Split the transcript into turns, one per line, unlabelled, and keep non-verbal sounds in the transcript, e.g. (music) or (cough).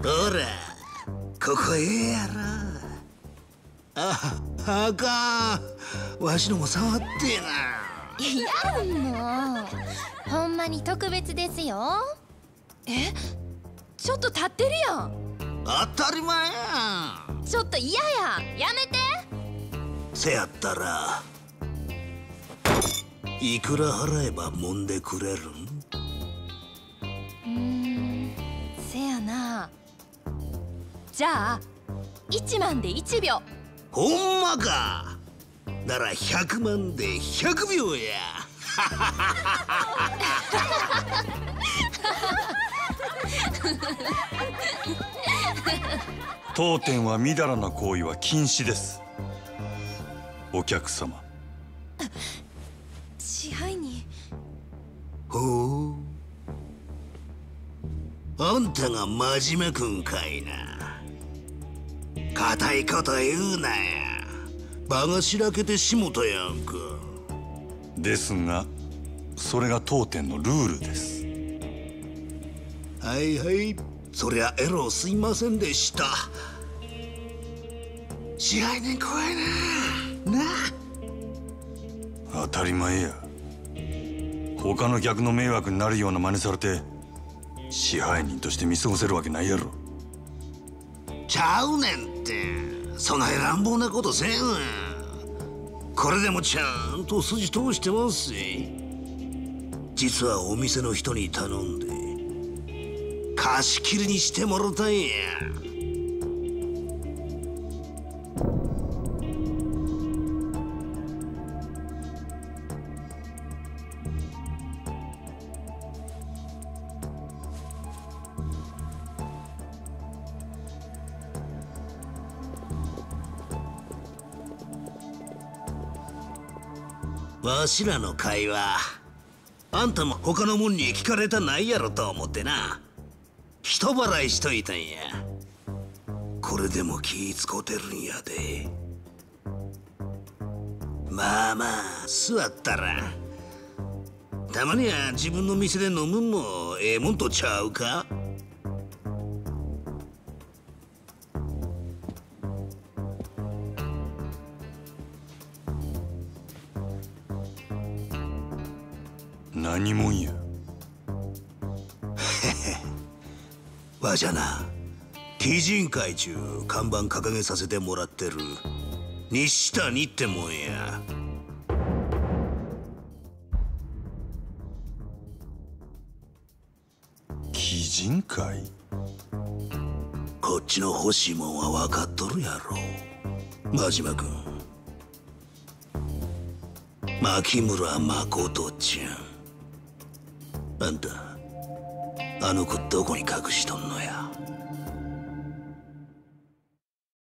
ほらここええやろああかん。わしのも触って
なやもうほんまに特別ですよ。
えちょっと立ってるやん。
当たり前や
ちょっと嫌や。やめて。
せやったらいくら払えば揉んでくれるん？
うんせやな。じゃあ1万で1秒。
ほんまか。なら100万で100秒や。
当店はみだらな行為は禁止です。お客様
ほう。あんたが真面目くんかいな。固いこと言うなや。場がしらけてしもたやんか。
ですがそれが当店のルールです。
はいはい。そりゃエロすいませんでした。支配人怖いな。な。
当たり前や他の客の迷惑になるような真似されて支配人として見過ごせるわけないやろ。
ちゃうねんって。そない乱暴なことせんこれでもちゃんと筋通してます実はお店の人に頼んで貸し切りにしてもろたんや。わしらの会話。あんたも他のもんに聞かれたないやろと思ってな。人払いしといたんや。これでも気ぃ使うてるんやで。まあまあ座ったら。たまには自分の店で飲むんもええもんとちゃうか？
何もんや (laughs)
わじゃな鬼人会中看板掲げさせてもらってる西谷ってもんや。
鬼人会？
こっちの欲しいもんは分かっとるやろ。真島君。牧村誠ちゃんあんたあの子どこに隠しとんのや？